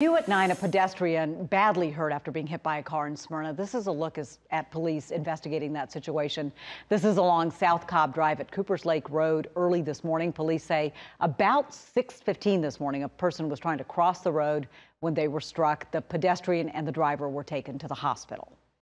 You at 9, a pedestrian badly hurt after being hit by a car in Smyrna. This is a look as, at police investigating that situation. This is along South Cobb Drive at Coopers Lake Road early this morning. Police say about 6.15 this morning, a person was trying to cross the road when they were struck. The pedestrian and the driver were taken to the hospital.